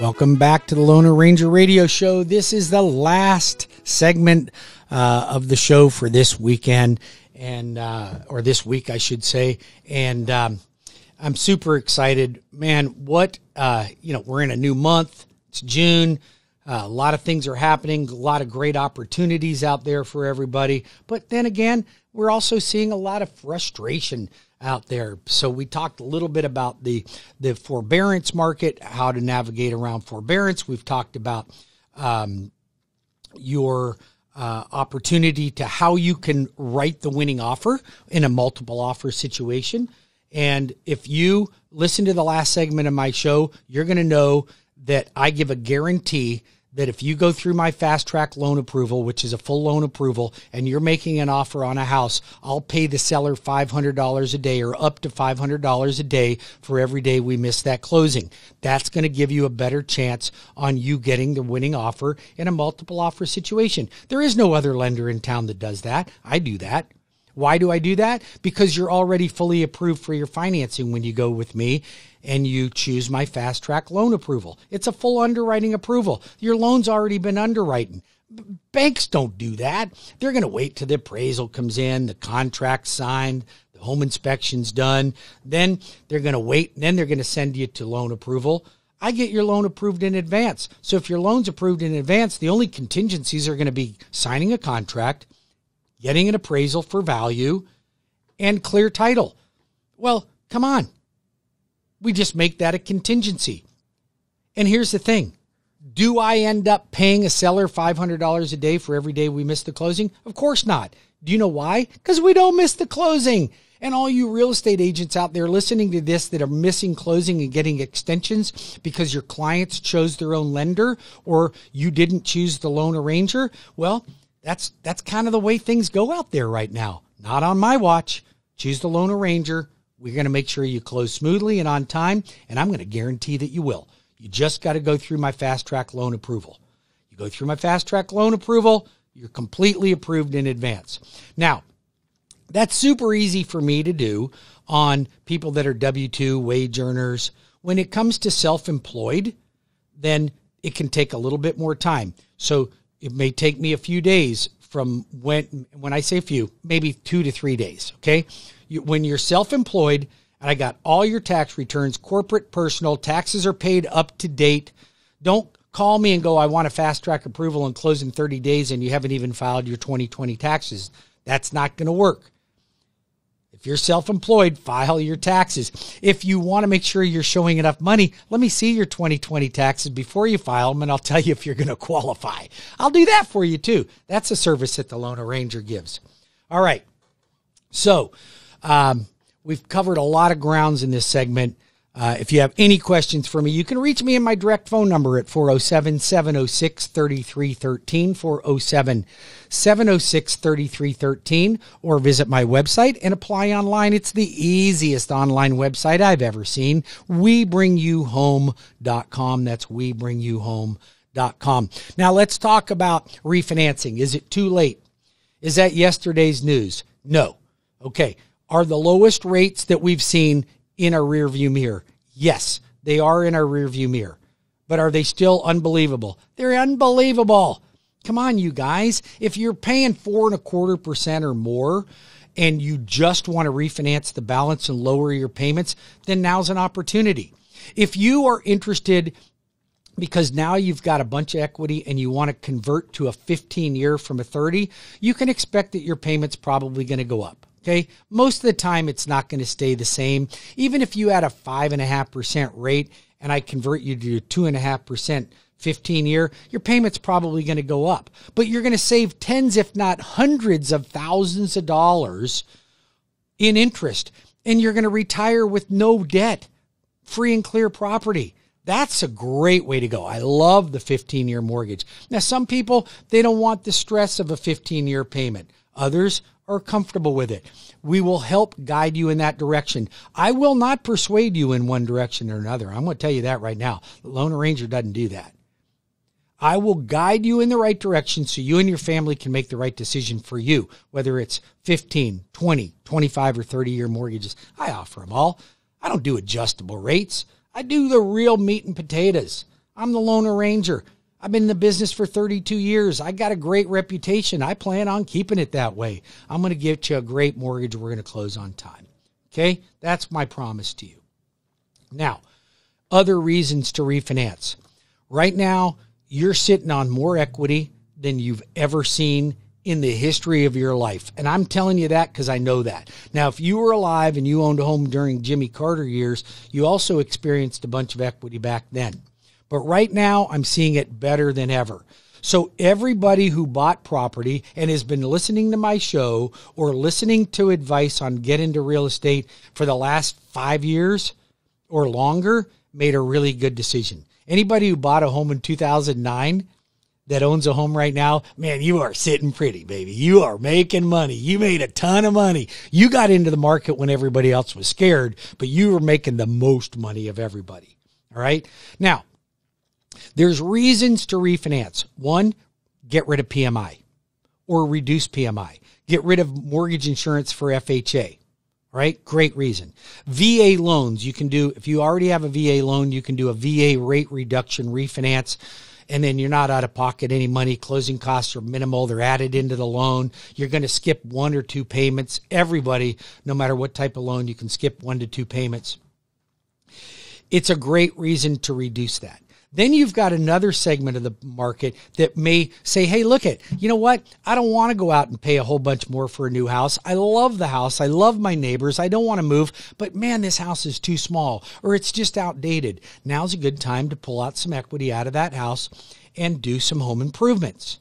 Welcome back to the Loan Arranger Radio Show. This is the last segment uh, of the show for this weekend, and uh, or this week, I should say. And um, I'm super excited, man. What uh, you know, we're in a new month. It's June. Uh, a lot of things are happening. A lot of great opportunities out there for everybody. But then again, we're also seeing a lot of frustration out there. So we talked a little bit about the the forbearance market, how to navigate around forbearance. We've talked about um, your uh, opportunity to how you can write the winning offer in a multiple offer situation. And if you listen to the last segment of my show, you're going to know that I give a guarantee that if you go through my fast track loan approval, which is a full loan approval, and you're making an offer on a house, I'll pay the seller $500 a day or up to $500 a day for every day we miss that closing. That's going to give you a better chance on you getting the winning offer in a multiple offer situation. There is no other lender in town that does that. I do that. Why do I do that? Because you're already fully approved for your financing when you go with me and you choose my fast track loan approval. It's a full underwriting approval. Your loan's already been underwritten. Banks don't do that. They're going to wait till the appraisal comes in, the contract signed, the home inspection's done. Then they're going to wait, and then they're going to send you to loan approval. I get your loan approved in advance. So if your loan's approved in advance, the only contingencies are going to be signing a contract, getting an appraisal for value, and clear title. Well, come on. We just make that a contingency. And here's the thing do I end up paying a seller $500 a day for every day we miss the closing? Of course not. Do you know why? Because we don't miss the closing. And all you real estate agents out there listening to this that are missing closing and getting extensions because your clients chose their own lender or you didn't choose the loan arranger, well, that's that's kind of the way things go out there right now. Not on my watch. Choose the loan arranger. We're going to make sure you close smoothly and on time, and I'm going to guarantee that you will. You just got to go through my fast track loan approval. You go through my fast track loan approval, you're completely approved in advance. Now, that's super easy for me to do on people that are W 2 wage earners. When it comes to self employed, then it can take a little bit more time. So it may take me a few days from when when I say few, maybe 2 to 3 days, okay? You, when you're self-employed and I got all your tax returns, corporate, personal, taxes are paid up to date. Don't call me and go, I want a fast track approval and close in 30 days and you haven't even filed your 2020 taxes. That's not going to work. If you're self employed, file your taxes. If you want to make sure you're showing enough money, let me see your 2020 taxes before you file them and I'll tell you if you're going to qualify. I'll do that for you too. That's a service that the Loan Arranger gives. All right. So, um, we've covered a lot of grounds in this segment. Uh, if you have any questions for me, you can reach me in my direct phone number at 407 706 3313, 407 706 3313, or visit my website and apply online. It's the easiest online website I've ever seen. WeBringYouHome.com. That's WeBringYouHome.com. Now let's talk about refinancing. Is it too late? Is that yesterday's news? No. Okay. Are the lowest rates that we've seen in our rearview mirror? Yes, they are in our rearview mirror. But are they still unbelievable? They're unbelievable. Come on, you guys. If you're paying four and a quarter percent or more and you just want to refinance the balance and lower your payments, then now's an opportunity. If you are interested because now you've got a bunch of equity and you want to convert to a 15 year from a 30, you can expect that your payment's probably going to go up. Okay. Most of the time, it's not going to stay the same. Even if you had a five and a half percent rate and I convert you to a two and a half percent 15 year, your payment's probably going to go up, but you're going to save tens, if not hundreds of thousands of dollars in interest. And you're going to retire with no debt, free and clear property. That's a great way to go. I love the 15 year mortgage. Now, some people, they don't want the stress of a 15 year payment. Others, are comfortable with it. We will help guide you in that direction. I will not persuade you in one direction or another. I'm going to tell you that right now. The Loan Arranger doesn't do that. I will guide you in the right direction so you and your family can make the right decision for you, whether it's 15, 20, 25, or 30 year mortgages. I offer them all. I don't do adjustable rates. I do the real meat and potatoes. I'm the Loan Arranger. I've been in the business for 32 years. I got a great reputation. I plan on keeping it that way. I'm going to get you a great mortgage. We're going to close on time. Okay? That's my promise to you. Now, other reasons to refinance. Right now, you're sitting on more equity than you've ever seen in the history of your life. And I'm telling you that because I know that. Now, if you were alive and you owned a home during Jimmy Carter years, you also experienced a bunch of equity back then. But right now, I'm seeing it better than ever. So everybody who bought property and has been listening to my show or listening to advice on get into real estate for the last five years or longer made a really good decision. Anybody who bought a home in 2009 that owns a home right now, man, you are sitting pretty, baby. You are making money. You made a ton of money. You got into the market when everybody else was scared, but you were making the most money of everybody. All right. Now, there's reasons to refinance. One, get rid of PMI or reduce PMI. Get rid of mortgage insurance for FHA. Right? Great reason. VA loans, you can do, if you already have a VA loan, you can do a VA rate reduction refinance and then you're not out of pocket any money. Closing costs are minimal. They're added into the loan. You're going to skip one or two payments. Everybody, no matter what type of loan, you can skip one to two payments. It's a great reason to reduce that. Then you've got another segment of the market that may say, Hey, look at, you know what? I don't want to go out and pay a whole bunch more for a new house. I love the house. I love my neighbors. I don't want to move, but man, this house is too small or it's just outdated. Now's a good time to pull out some equity out of that house and do some home improvements.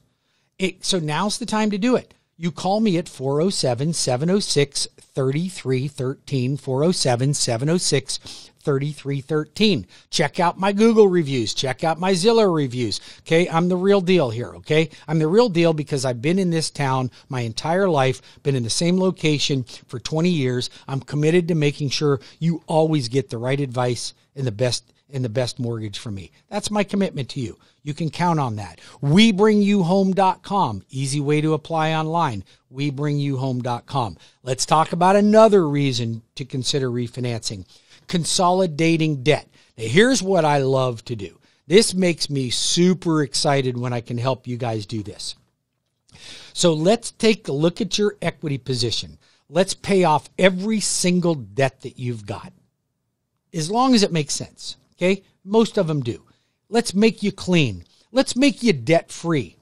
It, so now's the time to do it. You call me at 407 706 3313, 407 706 3313. Check out my Google reviews. Check out my Zillow reviews. Okay. I'm the real deal here. Okay. I'm the real deal because I've been in this town my entire life, been in the same location for 20 years. I'm committed to making sure you always get the right advice and the best and the best mortgage for me. That's my commitment to you. You can count on that. WeBringYouHome.com. Easy way to apply online. WeBringYouHome.com. Let's talk about another reason to consider refinancing consolidating debt. Now, here's what I love to do. This makes me super excited when I can help you guys do this. So let's take a look at your equity position. Let's pay off every single debt that you've got, as long as it makes sense. Okay. Most of them do. Let's make you clean. Let's make you debt free.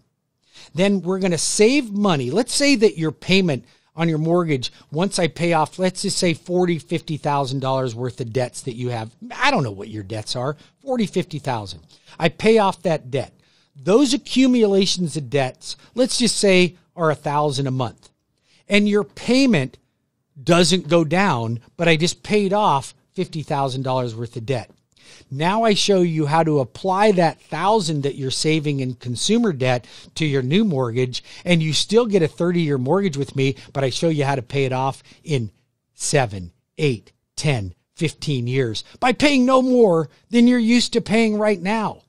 Then we're going to save money. Let's say that your payment on your mortgage once I pay off, let's just say forty, fifty thousand dollars worth of debts that you have. I don't know what your debts are. Forty, fifty thousand. I pay off that debt. Those accumulations of debts, let's just say, are a thousand a month, and your payment doesn't go down, but I just paid off fifty thousand dollars worth of debt. Now I show you how to apply that thousand that you're saving in consumer debt to your new mortgage and you still get a 30 year mortgage with me, but I show you how to pay it off in seven, eight, 10, 15 years by paying no more than you're used to paying right now.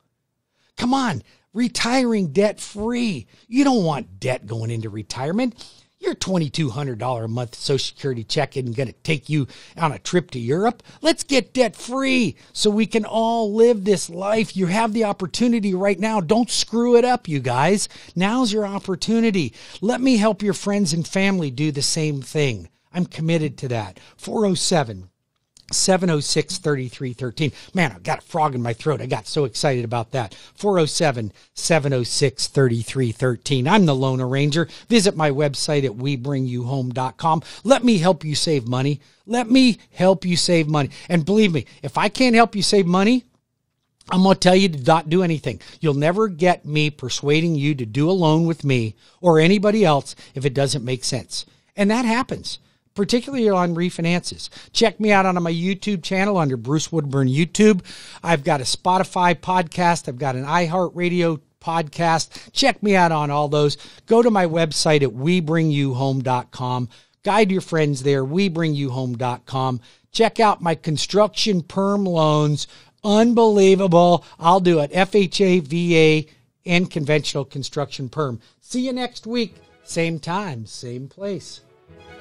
Come on, retiring debt free. You don't want debt going into retirement your $2,200 a month Social Security check isn't going to take you on a trip to Europe. Let's get debt free so we can all live this life. You have the opportunity right now. Don't screw it up, you guys. Now's your opportunity. Let me help your friends and family do the same thing. I'm committed to that. 407 706 3313. Man, I got a frog in my throat. I got so excited about that. 407 706 3313. I'm the Loan Arranger. Visit my website at webringyouhome.com. Let me help you save money. Let me help you save money. And believe me, if I can't help you save money, I'm going to tell you to not do anything. You'll never get me persuading you to do a loan with me or anybody else if it doesn't make sense. And that happens particularly on refinances. Check me out on my YouTube channel under Bruce Woodburn YouTube. I've got a Spotify podcast, I've got an iHeartRadio podcast. Check me out on all those. Go to my website at webringyouhome.com. Guide your friends there, webringyouhome.com. Check out my construction perm loans. Unbelievable. I'll do it. FHA, VA, and conventional construction perm. See you next week. Same time, same place.